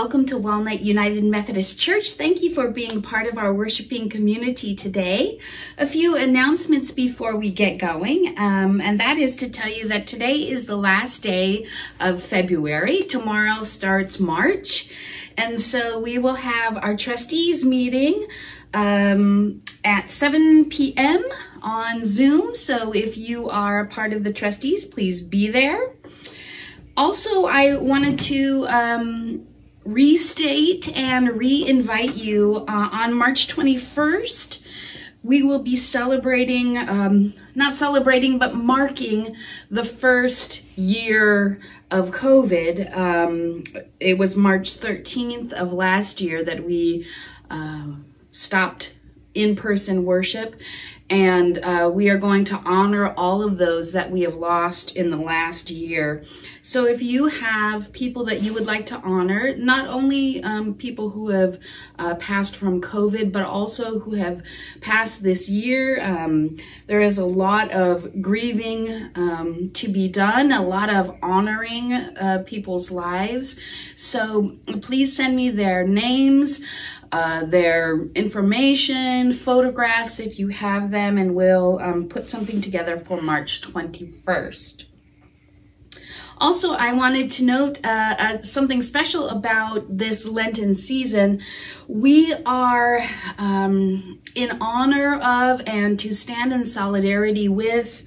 Welcome to Walnut United Methodist Church. Thank you for being part of our worshiping community today. A few announcements before we get going, um, and that is to tell you that today is the last day of February. Tomorrow starts March, and so we will have our trustees meeting um, at 7 p.m. on Zoom. So if you are a part of the trustees, please be there. Also, I wanted to um, restate and re-invite you uh, on March 21st. We will be celebrating, um, not celebrating, but marking the first year of COVID. Um, it was March 13th of last year that we uh, stopped in-person worship and uh, we are going to honor all of those that we have lost in the last year. So if you have people that you would like to honor, not only um, people who have uh, passed from COVID, but also who have passed this year, um, there is a lot of grieving um, to be done, a lot of honoring uh, people's lives. So please send me their names, uh, their information, photographs if you have them, and we'll um, put something together for March 21st. Also, I wanted to note uh, uh, something special about this Lenten season. We are um, in honor of and to stand in solidarity with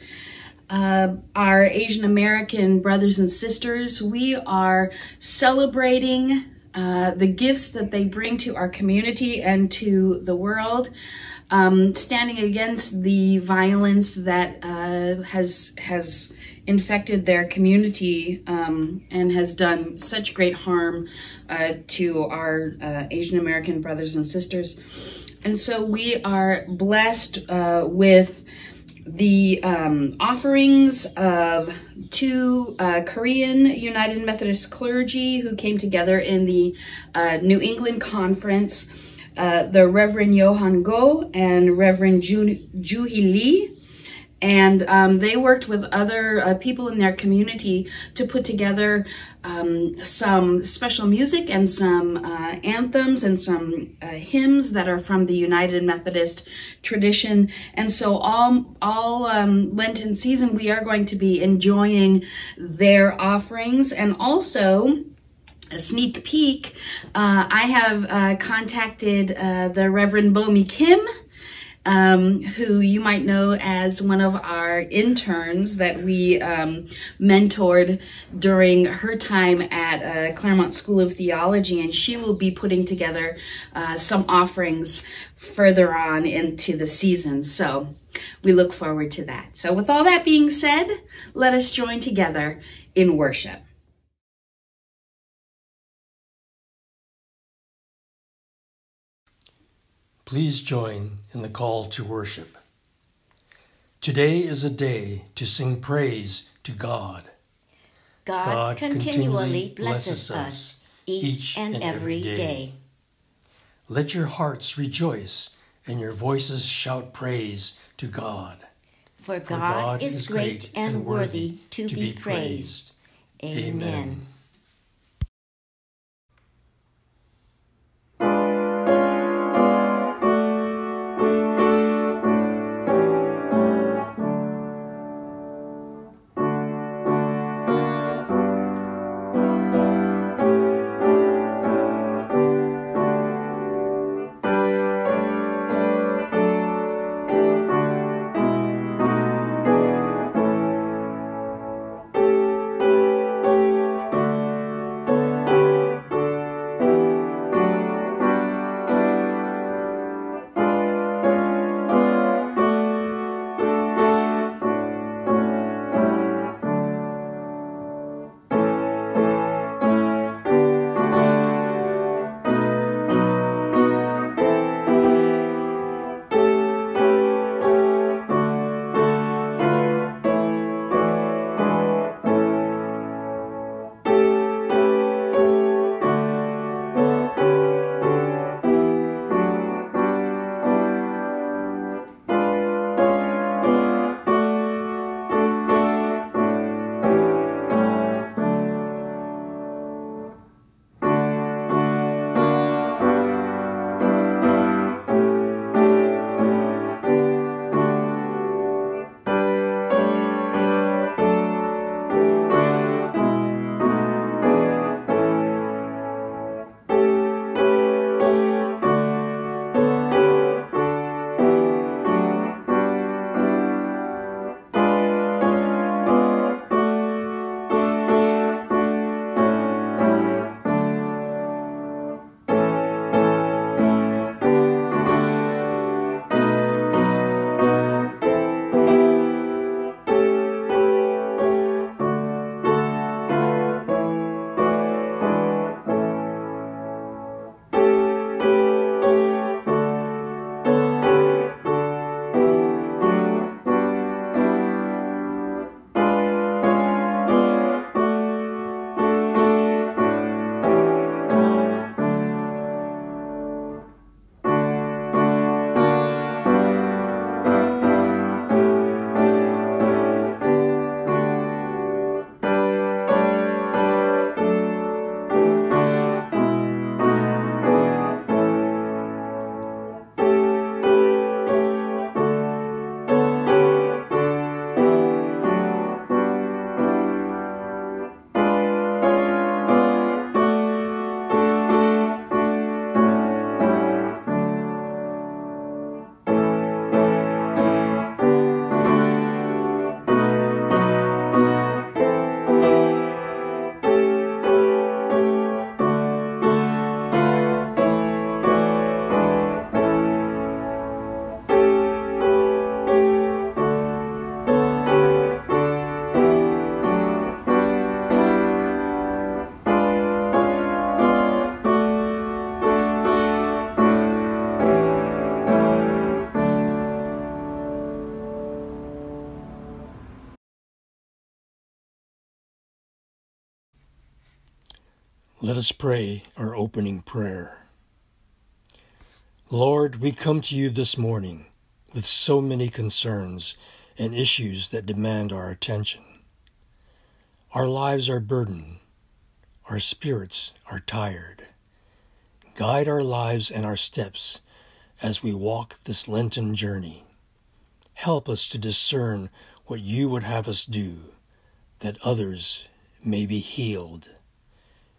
uh, our Asian American brothers and sisters. We are celebrating uh, the gifts that they bring to our community and to the world, um, standing against the violence that uh, has has infected their community um, and has done such great harm uh, to our uh, Asian American brothers and sisters. And so we are blessed uh, with the um, offerings of two uh, Korean United Methodist clergy who came together in the uh, New England Conference, uh, the Reverend Yohan Go and Reverend Ju, Juhee Lee. And um, they worked with other uh, people in their community to put together um, some special music and some uh, anthems and some uh, hymns that are from the United Methodist tradition. And so all, all um, Lenten season, we are going to be enjoying their offerings and also a sneak peek, uh, I have uh, contacted uh, the Reverend Bomi Kim, um, who you might know as one of our interns that we um, mentored during her time at uh, Claremont School of Theology, and she will be putting together uh, some offerings further on into the season. So we look forward to that. So, with all that being said, let us join together in worship. Please join in the call to worship. Today is a day to sing praise to God. God, God continually blesses us each and every day. day. Let your hearts rejoice and your voices shout praise to God. For God, For God is great and worthy to, to be praised. praised. Amen. Amen. Let us pray our opening prayer. Lord, we come to you this morning with so many concerns and issues that demand our attention. Our lives are burdened, our spirits are tired. Guide our lives and our steps as we walk this Lenten journey. Help us to discern what you would have us do, that others may be healed.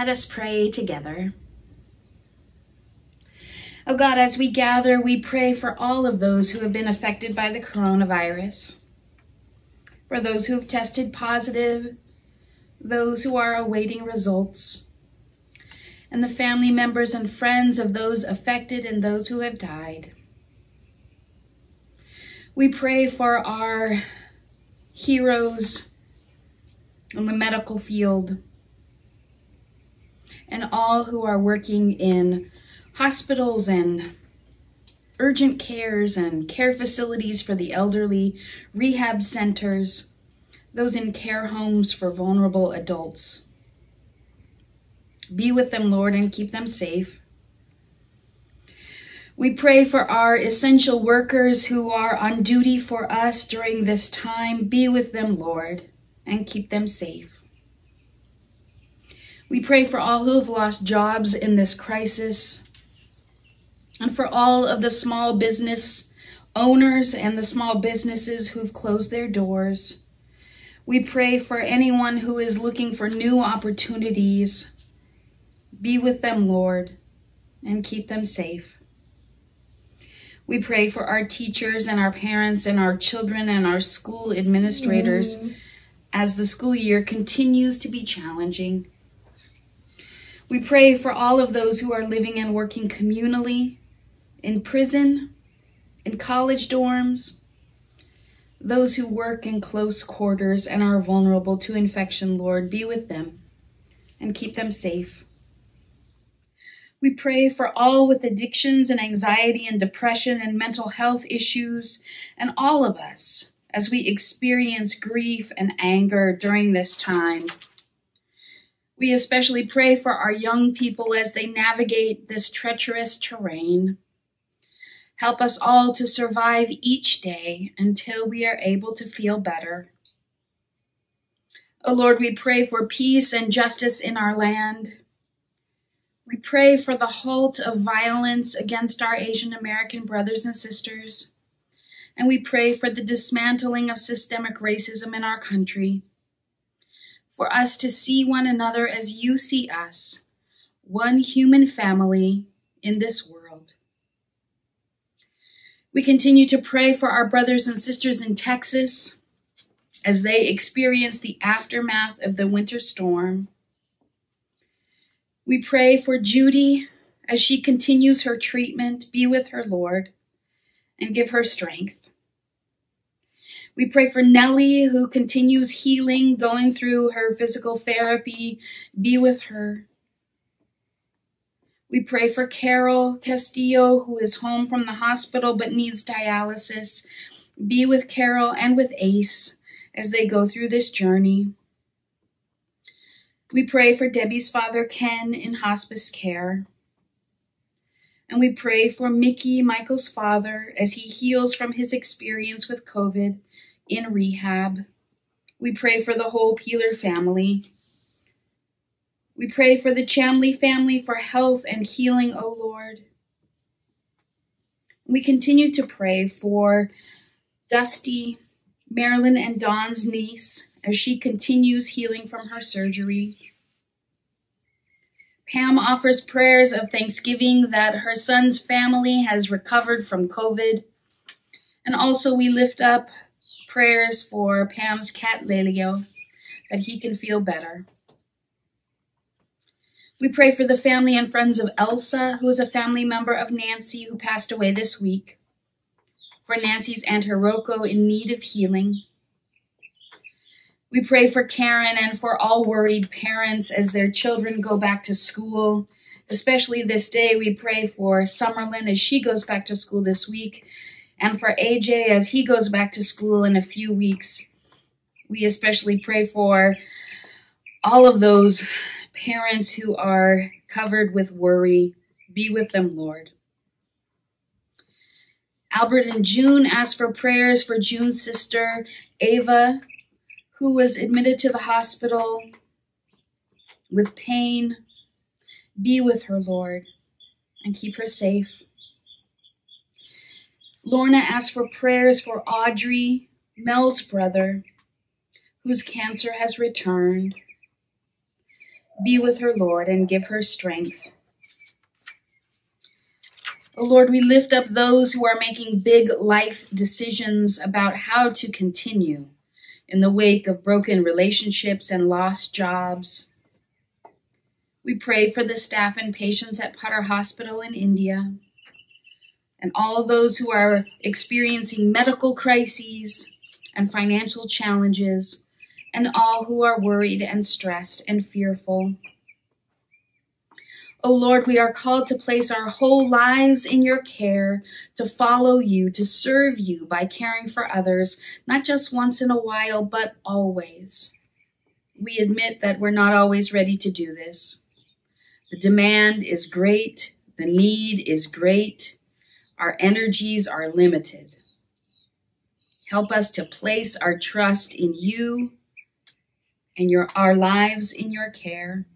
Let us pray together. Oh God, as we gather, we pray for all of those who have been affected by the coronavirus, for those who have tested positive, those who are awaiting results, and the family members and friends of those affected and those who have died. We pray for our heroes in the medical field and all who are working in hospitals and urgent cares and care facilities for the elderly, rehab centers, those in care homes for vulnerable adults. Be with them, Lord, and keep them safe. We pray for our essential workers who are on duty for us during this time. Be with them, Lord, and keep them safe. We pray for all who have lost jobs in this crisis and for all of the small business owners and the small businesses who've closed their doors. We pray for anyone who is looking for new opportunities. Be with them, Lord, and keep them safe. We pray for our teachers and our parents and our children and our school administrators mm. as the school year continues to be challenging. We pray for all of those who are living and working communally, in prison, in college dorms, those who work in close quarters and are vulnerable to infection, Lord, be with them and keep them safe. We pray for all with addictions and anxiety and depression and mental health issues, and all of us as we experience grief and anger during this time. We especially pray for our young people as they navigate this treacherous terrain. Help us all to survive each day until we are able to feel better. O oh Lord, we pray for peace and justice in our land. We pray for the halt of violence against our Asian American brothers and sisters. And we pray for the dismantling of systemic racism in our country for us to see one another as you see us, one human family in this world. We continue to pray for our brothers and sisters in Texas as they experience the aftermath of the winter storm. We pray for Judy as she continues her treatment. Be with her, Lord, and give her strength. We pray for Nellie, who continues healing, going through her physical therapy. Be with her. We pray for Carol Castillo, who is home from the hospital but needs dialysis. Be with Carol and with Ace as they go through this journey. We pray for Debbie's father, Ken, in hospice care. And we pray for Mickey, Michael's father, as he heals from his experience with COVID in rehab. We pray for the whole Peeler family. We pray for the Chamley family for health and healing, O Lord. We continue to pray for Dusty, Marilyn and Dawn's niece, as she continues healing from her surgery. Pam offers prayers of thanksgiving that her son's family has recovered from COVID. And also, we lift up prayers for Pam's cat Lelio, that he can feel better. We pray for the family and friends of Elsa, who is a family member of Nancy who passed away this week. For Nancy's Aunt Hiroko in need of healing. We pray for Karen and for all worried parents as their children go back to school. Especially this day, we pray for Summerlin as she goes back to school this week, and for AJ as he goes back to school in a few weeks. We especially pray for all of those parents who are covered with worry. Be with them, Lord. Albert and June ask for prayers for June's sister, Ava, who was admitted to the hospital with pain. Be with her, Lord, and keep her safe. Lorna asks for prayers for Audrey, Mel's brother, whose cancer has returned. Be with her, Lord, and give her strength. Oh Lord, we lift up those who are making big life decisions about how to continue in the wake of broken relationships and lost jobs. We pray for the staff and patients at Potter Hospital in India and all those who are experiencing medical crises and financial challenges, and all who are worried and stressed and fearful. O oh Lord, we are called to place our whole lives in your care, to follow you, to serve you by caring for others, not just once in a while, but always. We admit that we're not always ready to do this. The demand is great, the need is great, our energies are limited. Help us to place our trust in you and your, our lives in your care.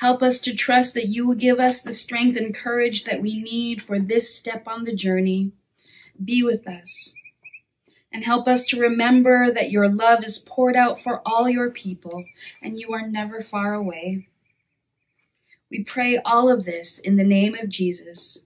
Help us to trust that you will give us the strength and courage that we need for this step on the journey. Be with us. And help us to remember that your love is poured out for all your people and you are never far away. We pray all of this in the name of Jesus,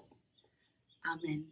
Amen.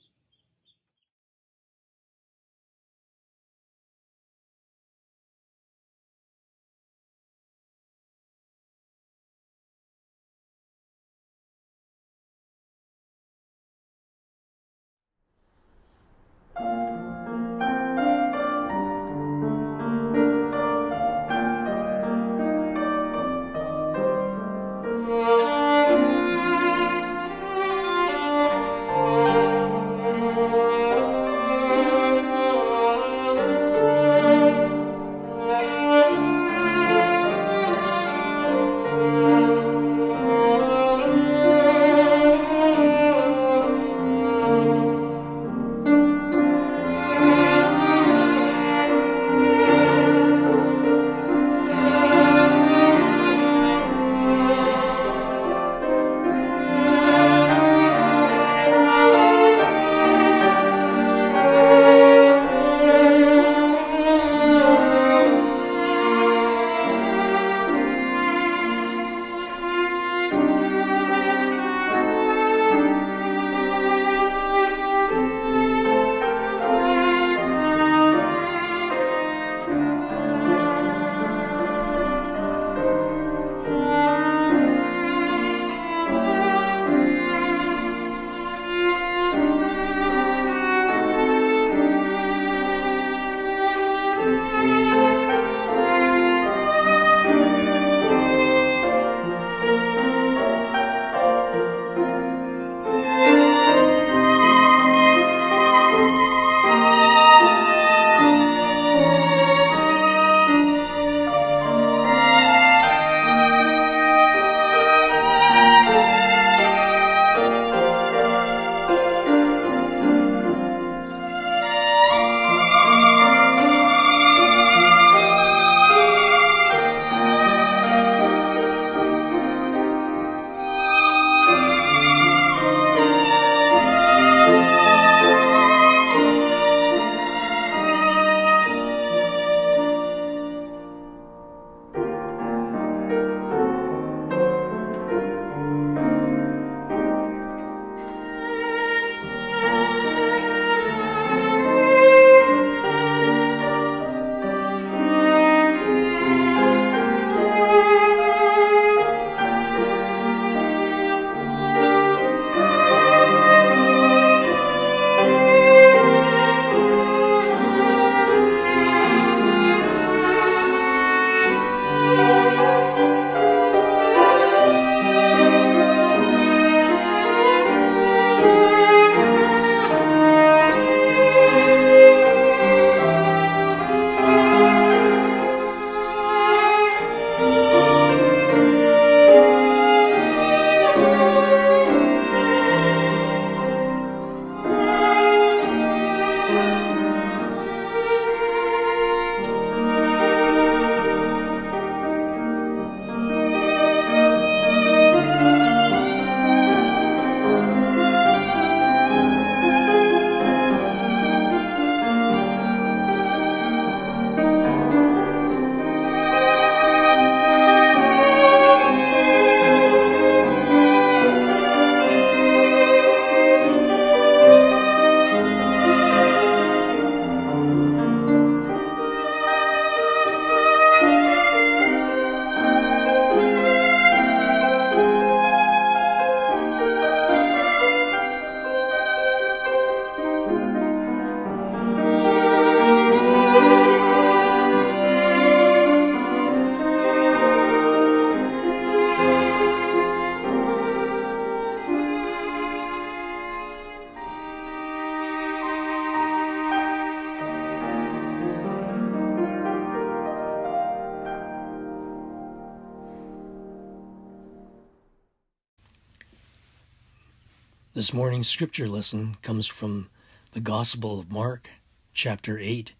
This morning's scripture lesson comes from the Gospel of Mark, chapter 8,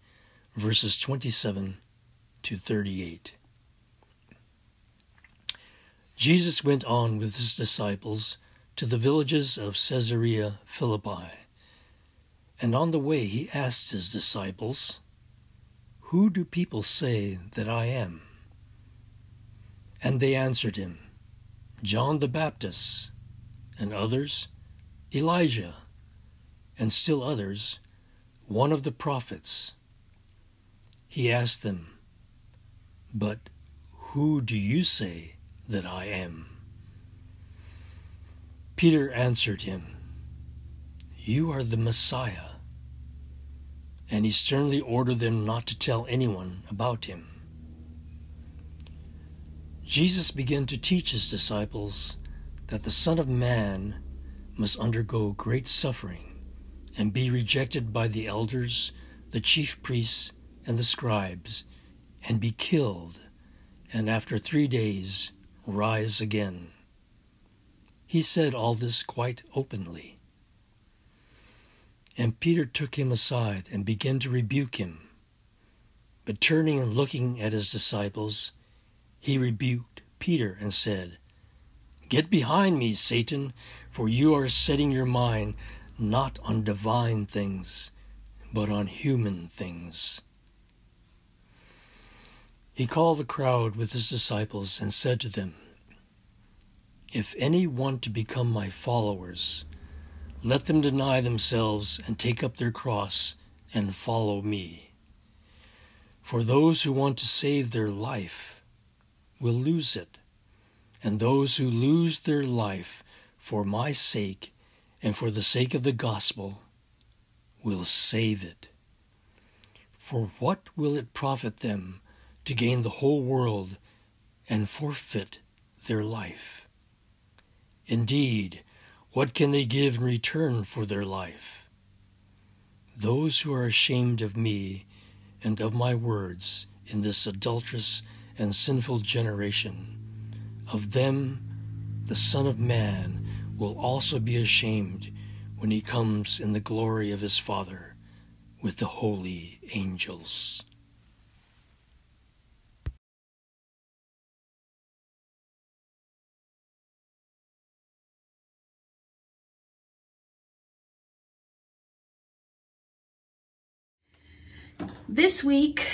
verses 27 to 38. Jesus went on with his disciples to the villages of Caesarea Philippi. And on the way he asked his disciples, Who do people say that I am? And they answered him, John the Baptist, and others, Elijah, and still others, one of the prophets. He asked them, But who do you say that I am? Peter answered him, You are the Messiah. And he sternly ordered them not to tell anyone about him. Jesus began to teach his disciples that the Son of Man must undergo great suffering and be rejected by the elders, the chief priests, and the scribes, and be killed, and after three days rise again. He said all this quite openly. And Peter took him aside and began to rebuke him. But turning and looking at his disciples, he rebuked Peter and said, Get behind me, Satan, for you are setting your mind not on divine things, but on human things. He called the crowd with his disciples and said to them, If any want to become my followers, let them deny themselves and take up their cross and follow me. For those who want to save their life, will lose it, and those who lose their life for my sake and for the sake of the gospel will save it. For what will it profit them to gain the whole world and forfeit their life? Indeed, what can they give in return for their life? Those who are ashamed of me and of my words in this adulterous and sinful generation. Of them the Son of Man will also be ashamed when he comes in the glory of his Father with the holy angels. This week,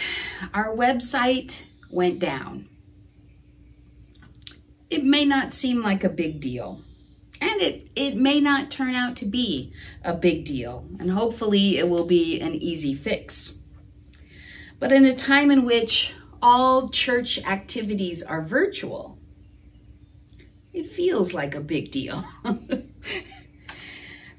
our website went down. It may not seem like a big deal, and it, it may not turn out to be a big deal, and hopefully it will be an easy fix. But in a time in which all church activities are virtual, it feels like a big deal.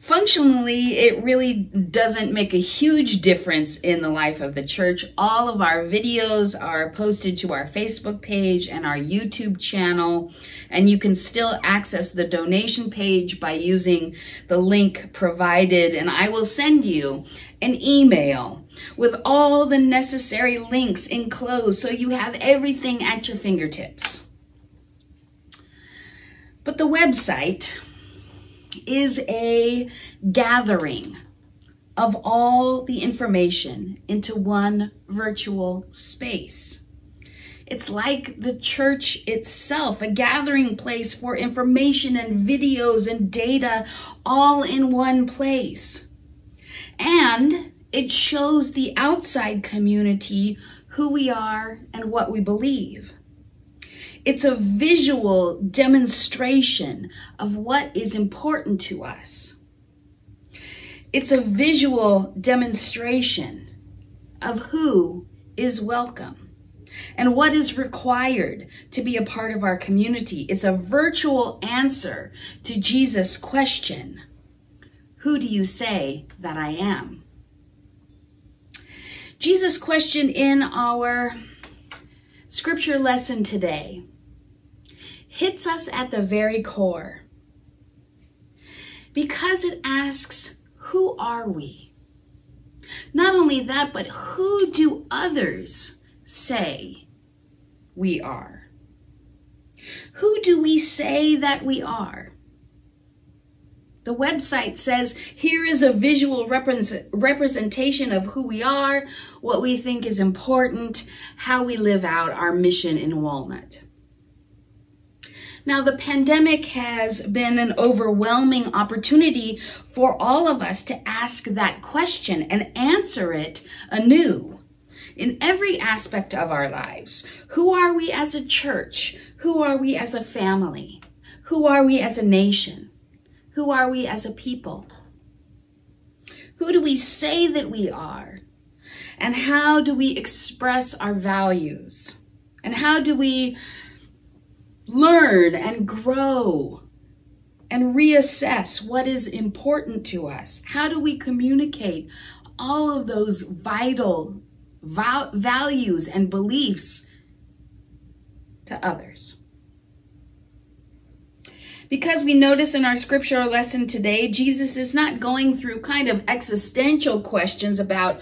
functionally, it really doesn't make a huge difference in the life of the church. All of our videos are posted to our Facebook page and our YouTube channel, and you can still access the donation page by using the link provided, and I will send you an email with all the necessary links enclosed so you have everything at your fingertips. But the website, is a gathering of all the information into one virtual space. It's like the church itself, a gathering place for information and videos and data all in one place. And it shows the outside community who we are and what we believe. It's a visual demonstration of what is important to us. It's a visual demonstration of who is welcome and what is required to be a part of our community. It's a virtual answer to Jesus' question, Who do you say that I am? Jesus' question in our scripture lesson today hits us at the very core because it asks, Who are we? Not only that, but who do others say we are? Who do we say that we are? The website says here is a visual representation of who we are, what we think is important, how we live out our mission in Walnut. Now, the pandemic has been an overwhelming opportunity for all of us to ask that question and answer it anew in every aspect of our lives. Who are we as a church? Who are we as a family? Who are we as a nation? Who are we as a people? Who do we say that we are? And how do we express our values? And how do we learn and grow and reassess what is important to us? How do we communicate all of those vital values and beliefs to others? Because we notice in our scripture lesson today, Jesus is not going through kind of existential questions about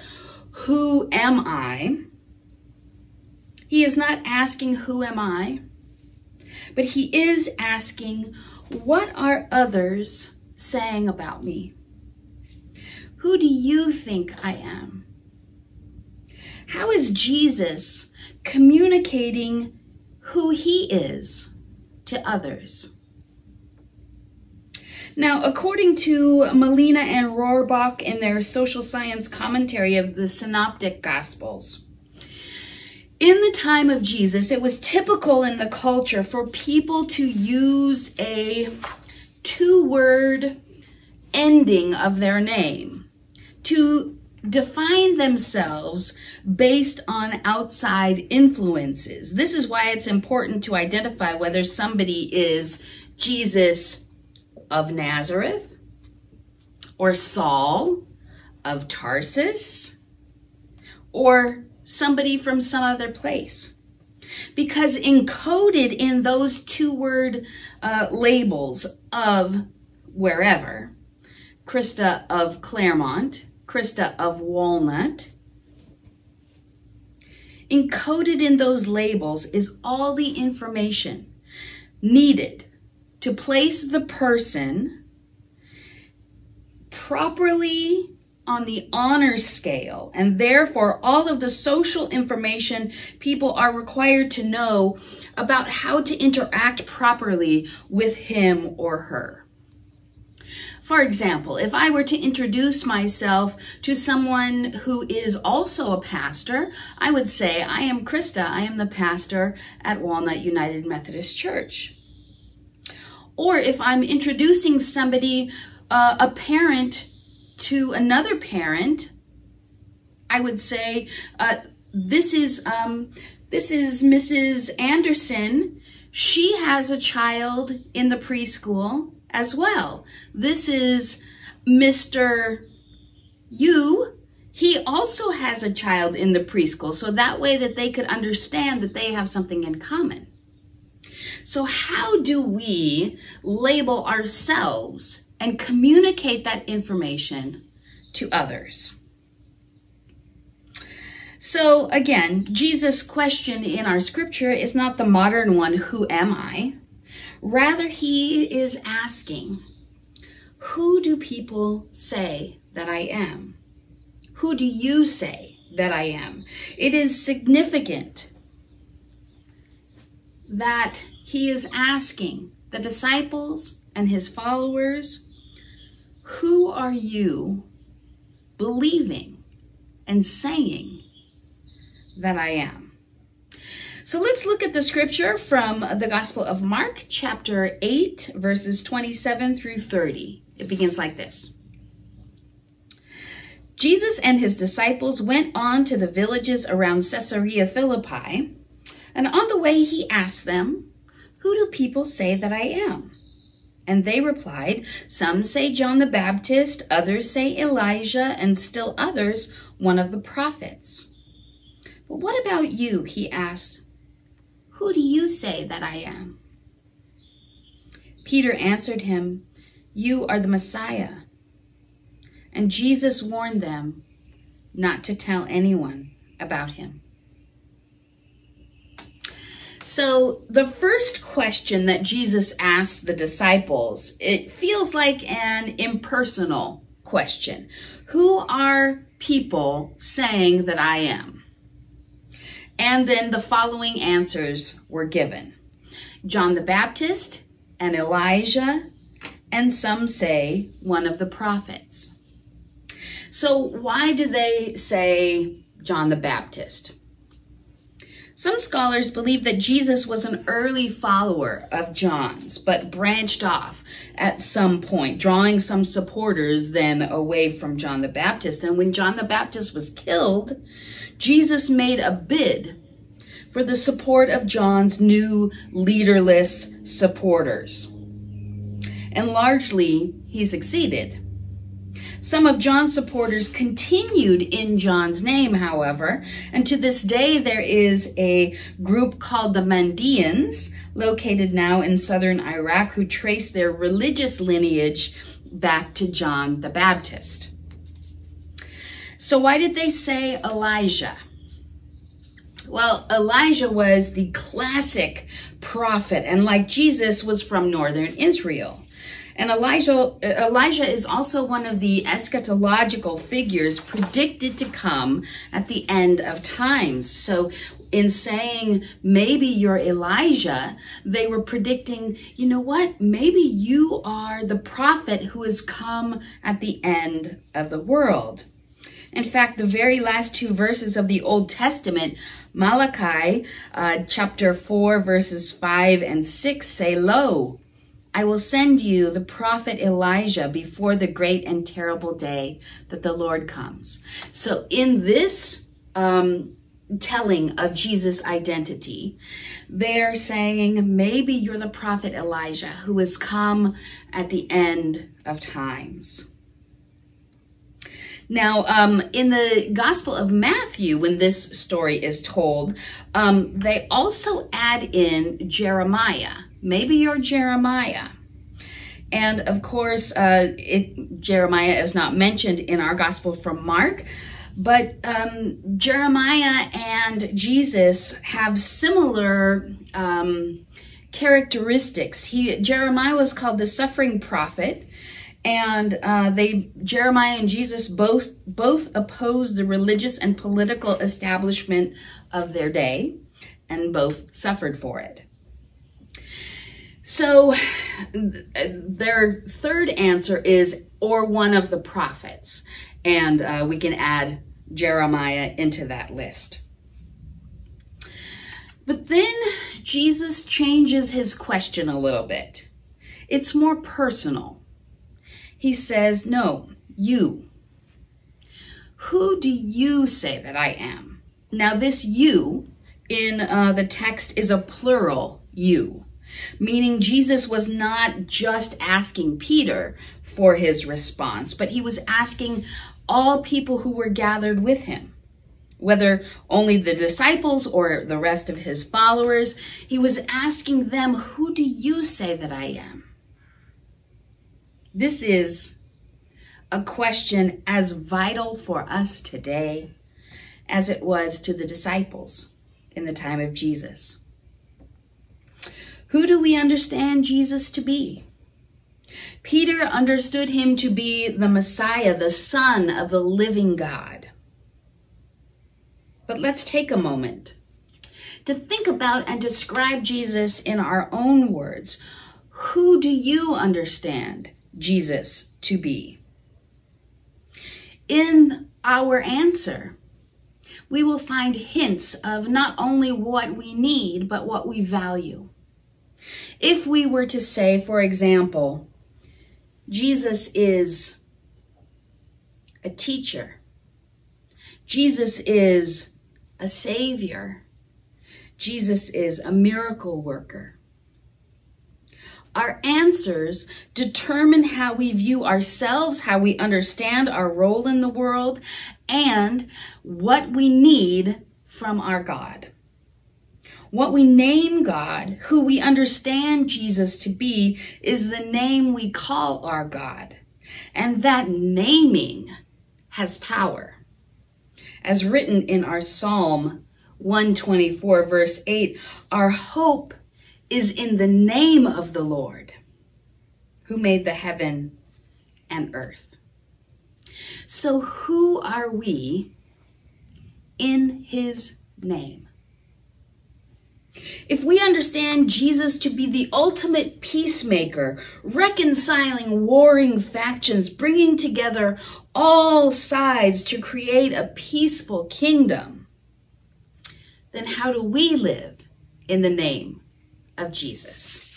who am I? He is not asking, Who am I? But he is asking, What are others saying about me? Who do you think I am? How is Jesus communicating who he is to others? Now, according to Malina and Rohrbaugh in their social science commentary of the Synoptic Gospels, in the time of Jesus, it was typical in the culture for people to use a two word ending of their name to define themselves based on outside influences. This is why it's important to identify whether somebody is Jesus of Nazareth or Saul of Tarsus or somebody from some other place. Because encoded in those two word uh, labels of wherever, Krista of Claremont, Krista of Walnut, encoded in those labels is all the information needed to place the person properly on the honor scale, and therefore all of the social information people are required to know about how to interact properly with him or her. For example, if I were to introduce myself to someone who is also a pastor, I would say, I am Krista. I am the pastor at Walnut United Methodist Church. Or if I'm introducing somebody, uh, a parent to another parent, I would say, uh, this is, um, this is Mrs. Anderson. She has a child in the preschool as well. This is Mr. You. He also has a child in the preschool. So that way that they could understand that they have something in common. So, how do we label ourselves and communicate that information to others? So, again, Jesus' question in our scripture is not the modern one, Who am I? Rather, he is asking, Who do people say that I am? Who do you say that I am? It is significant that he is asking the disciples and his followers, Who are you believing and saying that I am? So let's look at the scripture from the Gospel of Mark, chapter 8, verses 27 through 30. It begins like this. Jesus and his disciples went on to the villages around Caesarea Philippi, and on the way he asked them, who do people say that I am? And they replied, Some say John the Baptist, others say Elijah, and still others one of the prophets. But what about you? He asked. Who do you say that I am? Peter answered him, You are the Messiah. And Jesus warned them not to tell anyone about him. So the first question that Jesus asks the disciples, it feels like an impersonal question. Who are people saying that I am? And then the following answers were given. John the Baptist and Elijah, and some say one of the prophets. So why do they say John the Baptist? Some scholars believe that Jesus was an early follower of John's, but branched off at some point, drawing some supporters then away from John the Baptist. And when John the Baptist was killed, Jesus made a bid for the support of John's new leaderless supporters. And largely, he succeeded. Some of John's supporters continued in John's name, however, and to this day there is a group called the Mandeans, located now in southern Iraq, who trace their religious lineage back to John the Baptist. So why did they say Elijah? Well, Elijah was the classic prophet, and like Jesus, was from northern Israel. And Elijah, Elijah is also one of the eschatological figures predicted to come at the end of times. So in saying maybe you're Elijah, they were predicting, you know what? Maybe you are the prophet who has come at the end of the world. In fact, the very last two verses of the Old Testament, Malachi uh, chapter 4, verses 5 and 6 say, Lo, I will send you the prophet Elijah before the great and terrible day that the Lord comes. So in this um, telling of Jesus' identity, they're saying maybe you're the prophet Elijah who has come at the end of times. Now, um, in the Gospel of Matthew, when this story is told, um, they also add in Jeremiah maybe you're Jeremiah. And of course, uh, it, Jeremiah is not mentioned in our gospel from Mark, but um, Jeremiah and Jesus have similar um, characteristics. He Jeremiah was called the suffering prophet, and uh, they Jeremiah and Jesus both both opposed the religious and political establishment of their day, and both suffered for it. So their third answer is, or one of the prophets. And uh, we can add Jeremiah into that list. But then Jesus changes his question a little bit. It's more personal. He says, No, you. Who do you say that I am? Now, this you in uh, the text is a plural you meaning Jesus was not just asking Peter for his response, but he was asking all people who were gathered with him. Whether only the disciples or the rest of his followers, he was asking them, Who do you say that I am? This is a question as vital for us today as it was to the disciples in the time of Jesus. Who do we understand Jesus to be? Peter understood him to be the Messiah, the Son of the living God. But let's take a moment to think about and describe Jesus in our own words. Who do you understand Jesus to be? In our answer, we will find hints of not only what we need, but what we value. If we were to say, for example, Jesus is a teacher, Jesus is a savior, Jesus is a miracle worker. Our answers determine how we view ourselves, how we understand our role in the world, and what we need from our God. What we name God, who we understand Jesus to be, is the name we call our God. And that naming has power. As written in our psalm, 124, verse 8, our hope is in the name of the Lord who made the heaven and earth. So, who are we in his name? If we understand Jesus to be the ultimate peacemaker, reconciling warring factions, bringing together all sides to create a peaceful kingdom, then how do we live in the name of Jesus?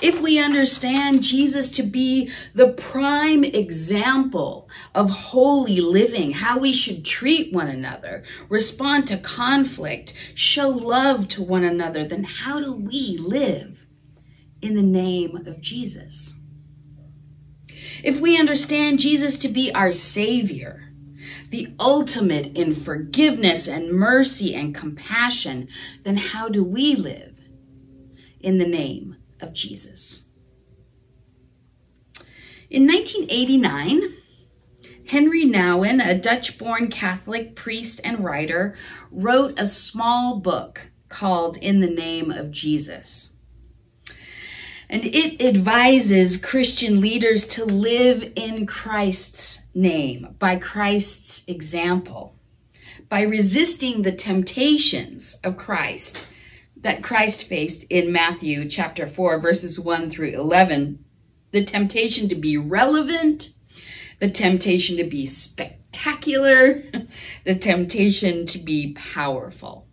If we understand Jesus to be the prime example of holy living, how we should treat one another, respond to conflict, show love to one another, then how do we live in the name of Jesus? If we understand Jesus to be our Savior, the ultimate in forgiveness and mercy and compassion, then how do we live in the name of Jesus. In 1989, Henri Nouwen, a Dutch born Catholic priest and writer, wrote a small book called In the Name of Jesus. And it advises Christian leaders to live in Christ's name, by Christ's example, by resisting the temptations of Christ that Christ faced in Matthew chapter 4, verses 1 through 11 the temptation to be relevant, the temptation to be spectacular, the temptation to be powerful.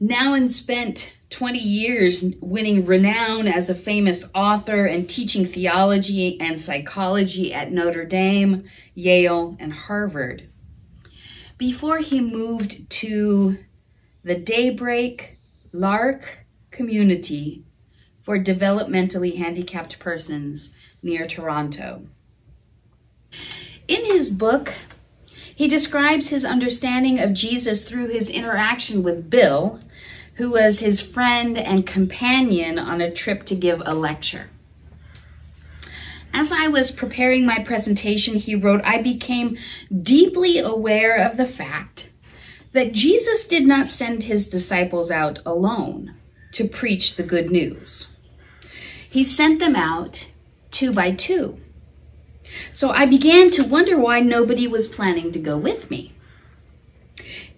Nouwen spent 20 years winning renown as a famous author and teaching theology and psychology at Notre Dame, Yale, and Harvard. Before he moved to the Daybreak L'Arche Community for Developmentally Handicapped Persons near Toronto. In his book, he describes his understanding of Jesus through his interaction with Bill, who was his friend and companion on a trip to give a lecture. As I was preparing my presentation, he wrote, I became deeply aware of the fact that Jesus did not send his disciples out alone to preach the good news. He sent them out two by two. So I began to wonder why nobody was planning to go with me.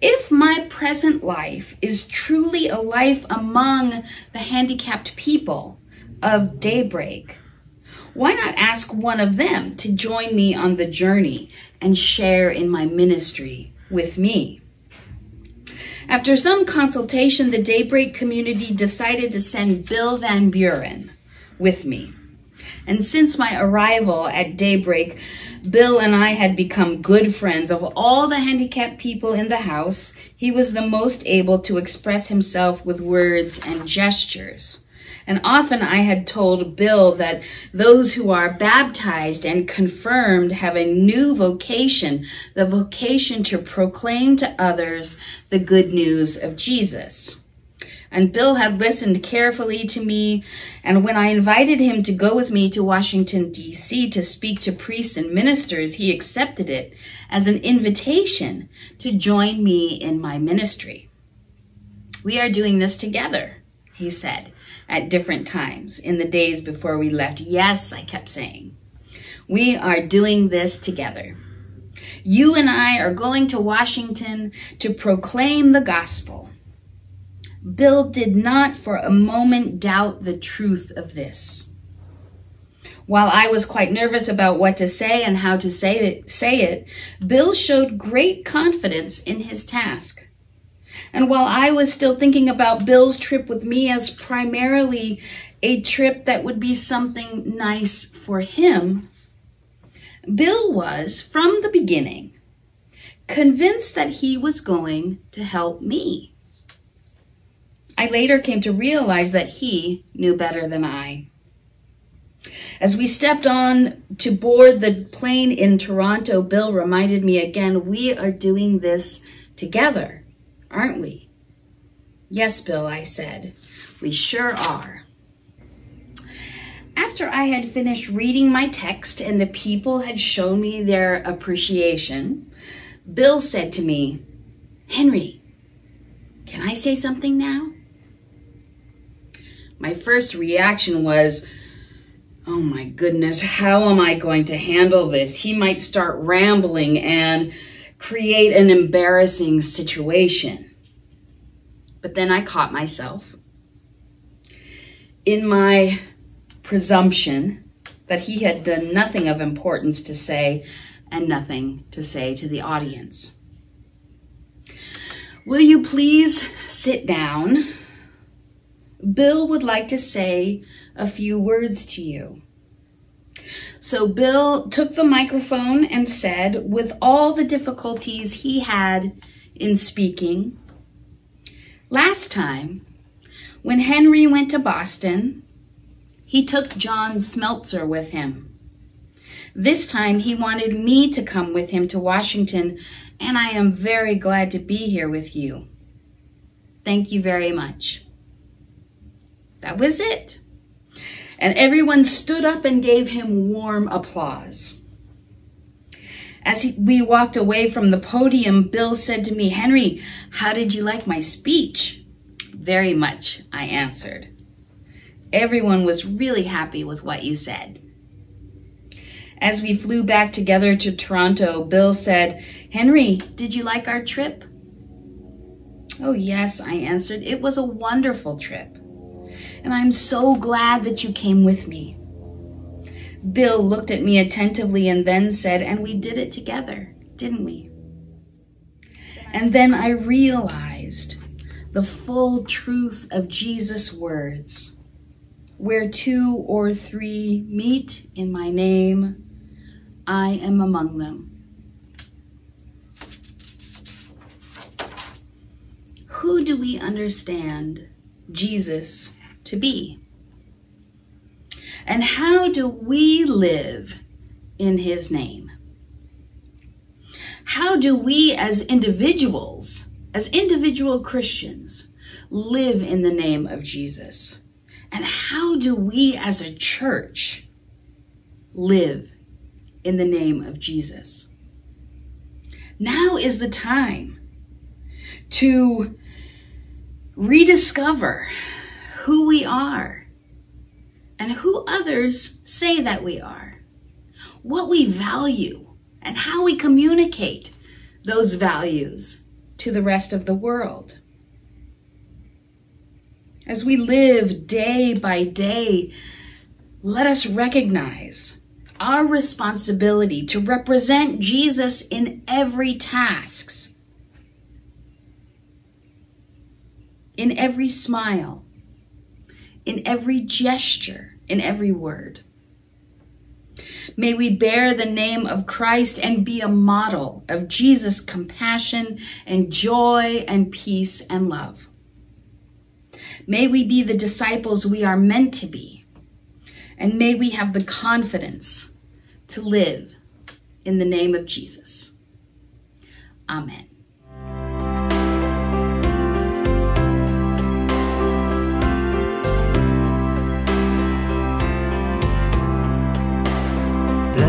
If my present life is truly a life among the handicapped people of daybreak, why not ask one of them to join me on the journey and share in my ministry with me? After some consultation, the Daybreak community decided to send Bill Van Buren with me. And since my arrival at Daybreak, Bill and I had become good friends. Of all the handicapped people in the house, he was the most able to express himself with words and gestures. And often I had told Bill that those who are baptized and confirmed have a new vocation, the vocation to proclaim to others the good news of Jesus. And Bill had listened carefully to me, and when I invited him to go with me to Washington, D.C. to speak to priests and ministers, he accepted it as an invitation to join me in my ministry. We are doing this together, he said at different times in the days before we left. Yes, I kept saying. We are doing this together. You and I are going to Washington to proclaim the gospel. Bill did not for a moment doubt the truth of this. While I was quite nervous about what to say and how to say it, say it, Bill showed great confidence in his task. And while I was still thinking about Bill's trip with me as primarily a trip that would be something nice for him, Bill was, from the beginning, convinced that he was going to help me. I later came to realize that he knew better than I. As we stepped on to board the plane in Toronto, Bill reminded me again we are doing this together aren't we? Yes, Bill, I said. We sure are. After I had finished reading my text and the people had shown me their appreciation, Bill said to me, Henri, Can I say something now? My first reaction was, Oh my goodness, how am I going to handle this? He might start rambling and create an embarrassing situation. But then I caught myself in my presumption that he had done nothing of importance to say and nothing to say to the audience. Will you please sit down? Bill would like to say a few words to you. So Bill took the microphone and said, with all the difficulties he had in speaking, last time, when Henri went to Boston, he took John Smeltzer with him. This time he wanted me to come with him to Washington, and I am very glad to be here with you. Thank you very much. That was it. And everyone stood up and gave him warm applause. As he, we walked away from the podium, Bill said to me, Henri, how did you like my speech? Very much, I answered. Everyone was really happy with what you said. As we flew back together to Toronto, Bill said, Henri, did you like our trip? Oh, yes, I answered. It was a wonderful trip and I'm so glad that you came with me. Bill looked at me attentively and then said, And we did it together, didn't we? And then I realized the full truth of Jesus' words. Where two or three meet in my name, I am among them. Who do we understand Jesus to be? And how do we live in his name? How do we as individuals, as individual Christians, live in the name of Jesus? And how do we as a church live in the name of Jesus? Now is the time to rediscover who we are and who others say that we are, what we value, and how we communicate those values to the rest of the world. As we live day by day, let us recognize our responsibility to represent Jesus in every tasks, in every smile, in every gesture, in every word. May we bear the name of Christ and be a model of Jesus' compassion and joy and peace and love. May we be the disciples we are meant to be, and may we have the confidence to live in the name of Jesus. Amen.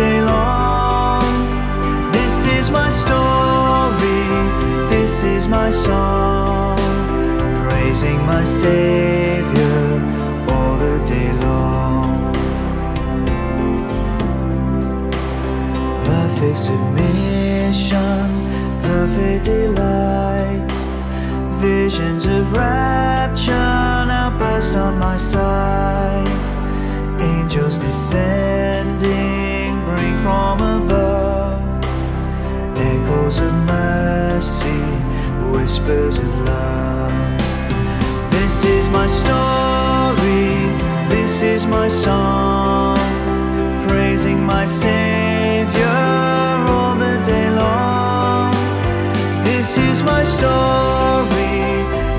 day long. This is my story, this is my song, praising my Savior all the day long. Perfect submission, perfect delight, visions of rapture now burst on my sight. Angels bring from above echoes of mercy, whispers of love. This is my story, this is my song, praising my Savior all the day long. This is my story.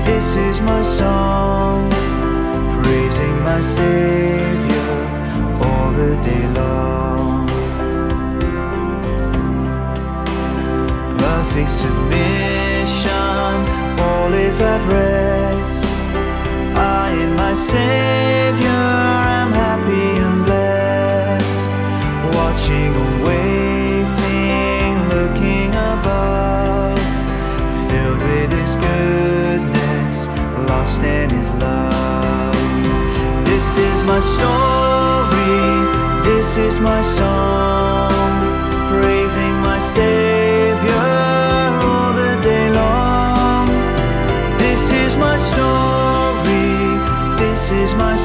This is my song, praising my Savior all the day long. Perfect submission, all is at rest. I and my Savior. Am happy and blessed, watching and waiting, looking above, filled with His goodness, lost in His love. This is my story, this is my song, praising my Savior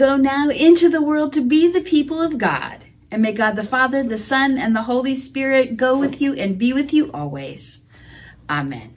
Go now into the world to be the people of God. And may God the Father, the Son, and the Holy Spirit go with you and be with you always. Amen.